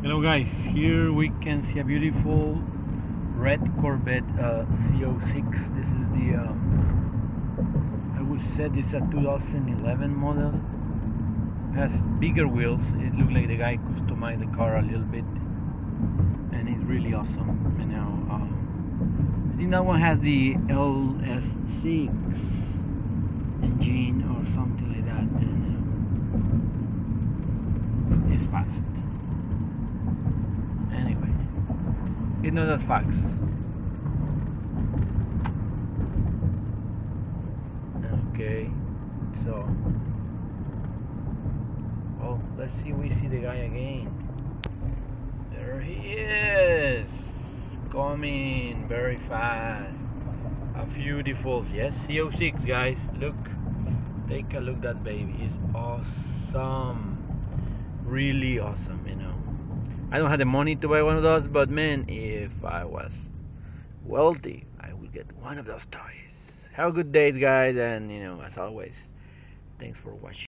Hello guys, here we can see a beautiful red Corvette uh, Z06. This is the, um, I would say this is a 2011 model. It has bigger wheels. It looks like the guy customized the car a little bit, and it's really awesome. You know, um, I think that one has the LS6 engine or something like that, and uh, it's fast. Anyway, it knows as facts. Okay, so oh, let's see. We see the guy again. There he is, coming very fast. A beautiful, yes, Z06 guys. Look, take a look. That baby is awesome, really awesome. You know, I don't have the money to buy one of those, but man, if I was wealthy, I would get one of those toys. Have a good day, guys, and you know, as always, thanks for watching.